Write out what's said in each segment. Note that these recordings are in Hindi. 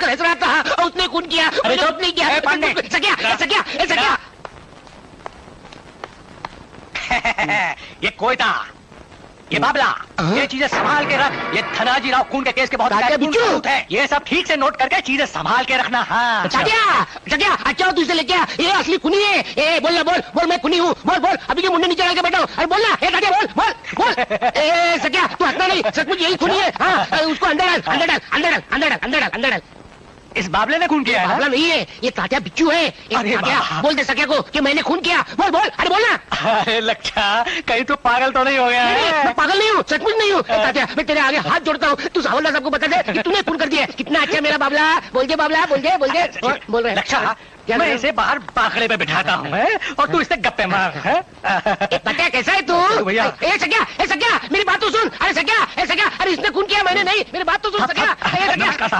कर हंस रहा था और उसने खून किया अरे! खून नहीं किया पांडे! सकिया सकिया सकिया ये कोयता ये बाबला हाँ? ये चीज़ें संभाल के रख। ये धनाजी राव खून के केस के बहुत! है। ये सब ठीक से नोट करके चीज़ें संभाल के रखना हाँ। सकिया अच्छा तू इसे लेके आ। ये असली खुनी है। ए बोल ना बोल। बोल मैं खुनी हूँ। बोल बोल। अभी के मुंडे नीचे लगे बैठा अरे बोल ना। ए बोल बोल बोल। ए सकिया तू हंसना नहीं। सचमुच यही खुनी है। हाँ उसको डाल अंदर डाल अंदर डाल अंदर डाल अंदर डाल अंदर डाल। इस बाबले ने खून किया है बाबला नहीं है ये तात्या बिच्छू है। अरे बोल दे सके को कि मैंने खून किया। बोल बोल अरे बोल ना। अरे लक्षा कहीं तो पागल तो नहीं हो गया मैं पागल नहीं हूँ सचमुच नहीं हूँ। तात्या मैं तेरे आगे हाथ जोड़ता हूँ। तू सावला सबको को बता दे कि तूने खून कर दिया कितना अच्छा मेरा बाबला। बोल दे बाबला बोल दे बोल दे। बोल बोल रहे लक्षा क्या मैं इसे बाहर बाखड़े पे बिठाता हूँ हैं? और तू इसे गप्पे मार है? पता कैसा है तू? भैया। ए सकिया ए सकिया मेरी बात तो सुन। अरे सकिया ए सकिया अरे इसने खून किया मैंने नहीं। मेरी बात तो सुन सकिया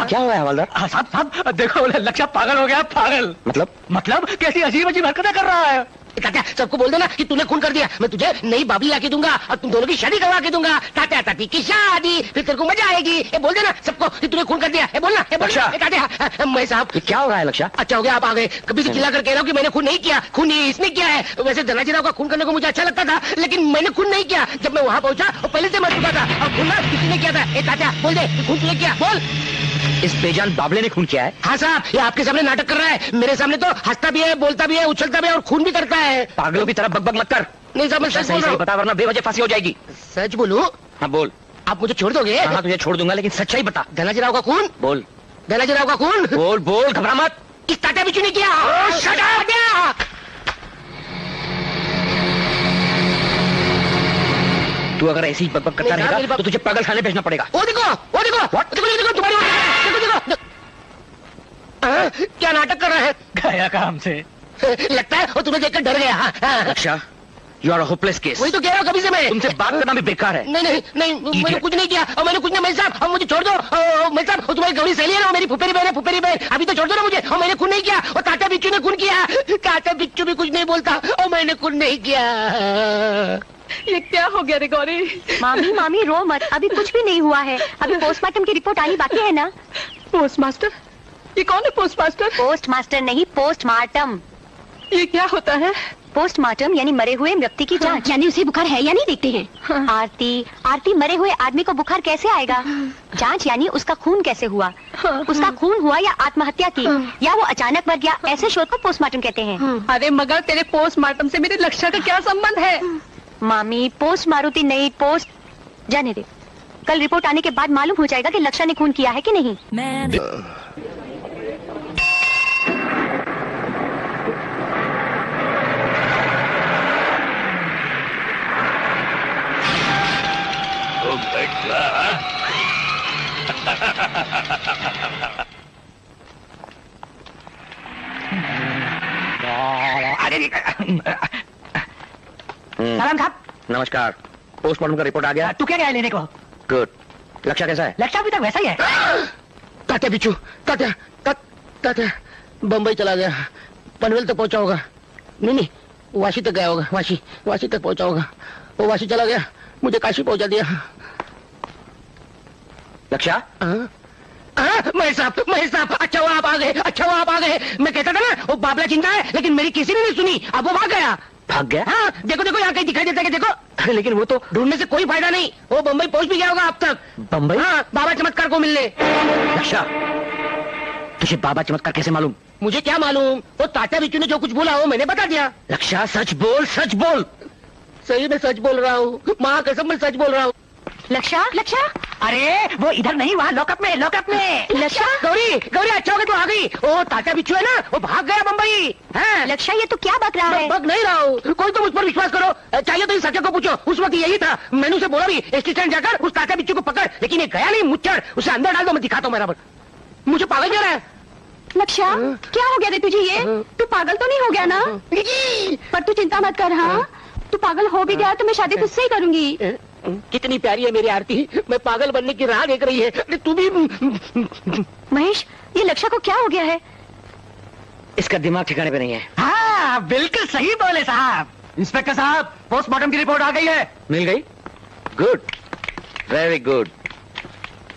क्या हुआ है हवलदार? हाँ, साहब साहब देखो लक्ष्य पागल हो गया पागल। मतलब? मतलब कैसी अजीब अजीब हरकतें कर रहा है? तात्या सबको बोल देना कि तूने खून कर दिया। मैं तुझे नई बाबली ला के दूँगा और तुम दोनों की शादी करवा के दूँगा। तात्या ताती की शादी फिर तेरे को मज़ा आएगी। ए बोल देना सबको कि तूने खून कर दिया। ए बोलना ए बोलना अच्छा। मैं साहब क्या हो रहा है लक्षा अच्छा हो गया आप आ गए। कभी से चिल्ला कर कह रहा हूँ कि मैंने खून नहीं किया। खून ये इसने किया है। वैसे धनाजी राव का खून करने को मुझे अच्छा लगता था लेकिन मैंने खून नहीं किया। जब मैं वहाँ पहुँचा और पहले से मर चुका था और खून किसी ने किया था। ए तात्या बोल दे खून तूने किया बोल। इस बेजान बाबले ने खून किया है? हाँ साहब ये आपके सामने नाटक कर रहा है। मेरे सामने तो हंसता भी है बोलता भी है उछलता भी है और खून भी करता है। पागलों की तरह बकबक मत कर। नहीं साहब मैं सच बोल रहा हूँ। बता वरना बेवजह फांसी हो जाएगी। सच बोलूँ? हाँ बोल। आप मुझे छोड़ दोगे? हाँ तुझे छोड़ दूँगा लेकिन सच्चाई बता। धनाजी राव का खून? बोल। धनाजी राव का खून? बोल बोल घबरा मत। इस बिच्छू ने किया up! तू अगर ऐसी ही बकबक करता रहेगा तो तुझे पागल खाने भेजना पड़ेगा। वो देखो वो देखो? देखो देखो तुम्हारी देखो देखो। हाँ, क्या नाटक कर रहा है? गया काम से। लगता है वो तुम्हें देखकर डर गया। हाँ, हाँ। यू आर होपलेस केस वही तो कह रहा हूँ कभी से मैं। तुमसे बात करना भी बेकार है। नहीं नहीं नहीं मैंने कुछ नहीं किया। और मैंने कुछ नहीं मैं साहब अब मुझे छोड़ दो। मैं साहब वो तुम्हारी गौरी सहेली है ना मेरी फुफेरी बहन है फुफेरी बहन। अभी तो छोड़ दो ना मुझे। और मैंने खून नहीं किया। और ताता बिच्छू ने खून किया। ताता बिच्छू भी कुछ नहीं बोलता। और मैंने खून नहीं किया। ये क्या हो गया रे गौरी? मामी मामी रो मत। अभी कुछ भी नहीं हुआ है। अभी पोस्टमार्टम की रिपोर्ट आनी बाकी है ना? पोस्टमास्टर ये कौन है पोस्टमास्टर पोस्टमास्टर नहीं पोस्टमार्टम ये क्या होता है? पोस्टमार्टम यानी मरे हुए व्यक्ति की जाँच। यानी उसे बुखार है या नहीं देखते हैं? आरती आरती मरे हुए आदमी को बुखार कैसे आएगा? जाँच यानी उसका खून कैसे हुआ? उसका खून हुआ या आत्महत्या की? या वो अचानक मर गया? ऐसे शोध को पोस्टमार्टम कहते हैं। अरे मगर तेरे पोस्टमार्टम से मेरे लक्ष्य का क्या संबंध है। मामी पोस्ट मारुति नहीं पोस्ट। जाने दे। कल रिपोर्ट आने के बाद मालूम हो जाएगा कि लक्षा ने खून किया है कि नहीं। हम्म, सलाम साहब। नमस्कार। पोस्टमार्टम का रिपोर्ट आ गया। तू क्या गया लेने को? गुड लक्षा कैसा है? लक्षा अभी तक वैसा ही है। तात्या बिच्छू तात्या तात- तात्या बम्बई चला गया। पनवेल तक पहुँचा होगा। नहीं नहीं वाशी तक गया होगा। वाशी वाशी तक पहुँचा होगा। वो वाशी चला गया। मुझे काशी पहुँचा दिया। लक्षा? हाँ, महेश साहब महेश साहब अच्छा हुआ आप आ गए अच्छा हुआ आप आ गए। मैं कहता था ना वो बाबला चिंता है लेकिन मेरी किसी ने नहीं सुनी। अब वो भाग गया। भाग गया? हाँ देखो देखो यहाँ कहीं दिखाई देता है कि देखो। लेकिन वो तो ढूँढने से कोई फ़ायदा नहीं। वो बम्बई पहुँच भी गया होगा अब तक। बम्बई हाँ बाबा चमत्कार को मिलने। लक्षा तुझे बाबा चमत्कार कैसे मालूम? मुझे क्या मालूम? वो तात्या बिचू ने जो कुछ बोला वो मैंने बता दिया। लक्षा सच बोल सच बोल। सही में सच बोल रहा हूँ। माँ कसम में सच बोल रहा हूँ। लक्षा लक्षा अरे वो इधर नहीं वहाँ लॉकअप में लॉकअप में। लक्षा? गौरी गौरी अच्छा हो गया तू आ गई। वो तात्या बिच्छू है ना वो भाग गया बम्बई। है? लक्षा ये तो क्या बक रहा है? बग नहीं रहा हूँ। कोई तो मुझ पर विश्वास करो। चाहिए तो इस सच्चे को पूछो। उस वक्त यही था। मैंने उसे बोला भी स्टेशन जाकर उस तात्या बिच्छू को पकड़। लेकिन ये गया नहीं मुच्छड़। उसे अंदर डाल दो मैं दिखाता हूँ मेरा मुझे पागल कह रहा है? लक्षा क्या हो गया रे तुझे ये तू पागल तो नहीं हो गया ना? पर तू चिंता मत कर हाँ? तू पागल हो भी गया तो मैं शादी तुझसे ही करूँगी। कितनी प्यारी है मेरी आरती। मैं पागल बनने की राह देख रही है। अरे तू भी महेश ये लक्षा को क्या हो गया है? इसका दिमाग ठिकाने पे नहीं है। हाँ बिल्कुल सही बोले साहब। इंस्पेक्टर साहब पोस्टमार्टम की रिपोर्ट आ गई है। मिल गई? गुड वेरी गुड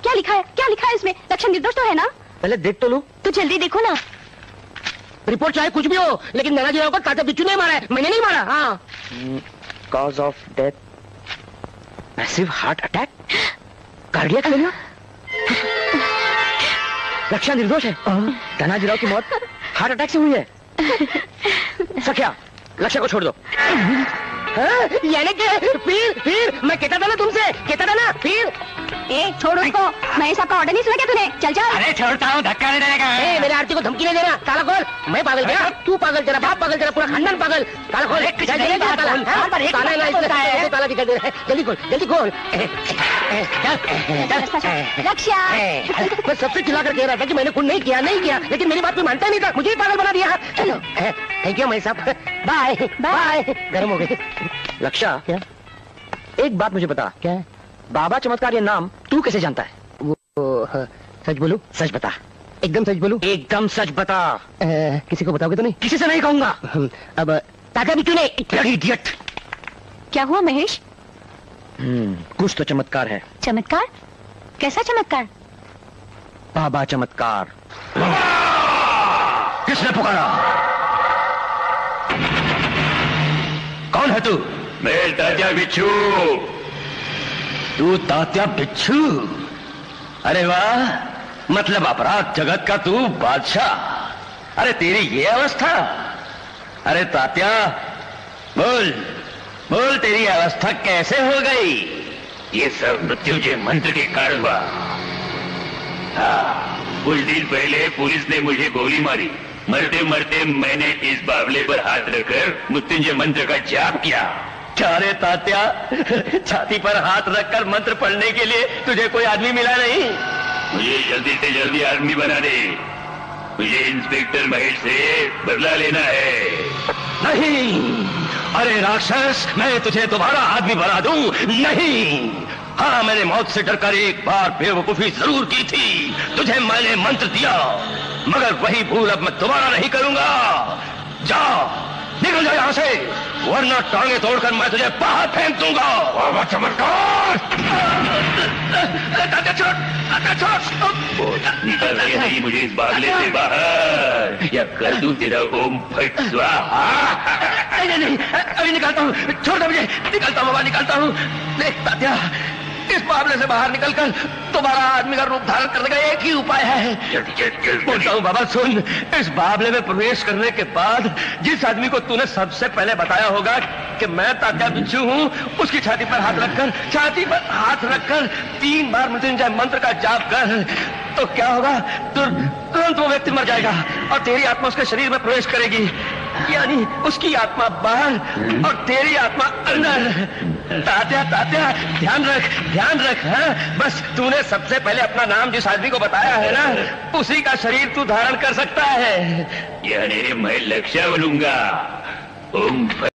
क्या लिखा है? क्या लिखा है इसमें? लक्षण निर्दोष तो है ना? पहले देख तो लो। तो जल्दी देखो ना। रिपोर्ट चाहे कुछ भी हो लेकिन नैना जी को ताज़ा बिच्छू नहीं मारा है। मैंने नहीं मारा हाँ। Cause of death massive heart attack cardiac failure Raksha निर्दोष है धनाजीराव की मौत हार्ट अटैक से हुई है सख्या लक्ष्य को छोड़ दो। हाँ, यानी कि फिर फिर मैं कहता था ना तुमसे? कहता था ना फिर। ए छोड़ उसको। महेश साहब का ऑर्डर नहीं सुना क्या तूने? चल चल। अरे छोड़ता हूँ धक्का नहीं देगा ए, मेरे आरती को धमकी नहीं देना। ताला खोल। मैं पागल गया तू पागल तेरा बाप पागल तेरा पूरा खानदान पागल। ताला खोल। एक चल, जल्दी बात ताला। बोल, हाँ, है। दिखाई दे रहा है। जल्दी खोल जल्दी खोल। मैं सबसे चिल्ला कर कह रहा था कि मैंने खून नहीं किया नहीं किया। लेकिन मेरी बात पे मानता नहीं था। मुझे ही पागल बना दिया। चलो। थैंक यू मैं साहब। बाय बाय गर्म हो गई। लक्षा क्या? एक बात मुझे बता। क्या? बाबा चमत्कार ये नाम तू कैसे जानता है? वो सच बोलूँ? सच बता। एकदम सच बोलूँ? एकदम सच बता। अ, किसी को बताओगे तो नहीं? किसी से नहीं कहूँगा। अब ताज़ा बिच्छू ने इडियट क्या हुआ महेश? हम्म, कुछ तो चमत्कार है। चमत्कार? कैसा चमत्कार? बाबा चमत्कार। किसने पुकारा? कौन है तू? मैं ताज़ा बिच्छू। तू तात्या बिच्छू? अरे वाह मतलब अपराध जगत का तू बादशाह। अरे तेरी ये अवस्था? अरे तात्या बोल बोल तेरी अवस्था कैसे हो गई? ये सब मृत्युंजय मंत्र के कारण हुआ। हाँ, कुछ दिन पहले पुलिस ने मुझे गोली मारी। मरते मरते मैंने इस बावले पर हाथ रखकर मृत्युंजय मंत्र का जाप किया। चारे तात्या छाती पर हाथ रखकर मंत्र पढ़ने के लिए तुझे कोई आदमी मिला नहीं? मुझे जल्दी से जल्दी आदमी बना दे। मुझे इंस्पेक्टर महेश से बदला लेना है। नहीं। अरे राक्षस मैं तुझे दोबारा आदमी बना दूँ। नहीं। हाँ मैंने मौत से डरकर एक बार बेवकूफ़ी ज़रूर की थी। तुझे मैंने मंत्र दिया मगर वही भूल अब मैं दोबारा नहीं करूँगा। यहाँ से वरना टांगे तोड़कर मैं तुझे बाहर फेंक दूँगा। बाबा चमत्कार! मुझे इस बागले से बाहर। या कर दूँ तेरा ओम फट स्वाहा। नहीं नहीं नहीं अभी निकालता हूँ छोड़ दे मुझे निकलता हूँ बाबा निकलता हूँ। देख तात्या। इस मामले से बाहर निकलकर तुम्हारा आदमी का रूप धारण करने का एक ही उपाय है। बोलता हूँ बाबा सुन इस बाबले में प्रवेश करने के बाद जिस आदमी को तूने सबसे पहले बताया होगा कि मैं तात्या बिच्छू हूँ उसकी छाती पर हाथ रखकर छाती पर हाथ रखकर तीन बार मृत्युंजय मंत्र का जाप कर तो क्या होगा? तुरंत वो व्यक्ति मर जाएगा और तेरी आत्मा उसके शरीर में प्रवेश करेगी। यानी उसकी आत्मा बाहर और तेरी आत्मा अंदर। तात्या तात्या, ध्यान रख ध्यान रख, हा? बस तूने सबसे पहले अपना नाम जिस आदमी को बताया है ना, उसी का शरीर तू धारण कर सकता है। यानी मैं लक्ष्य बनूँगा। ओम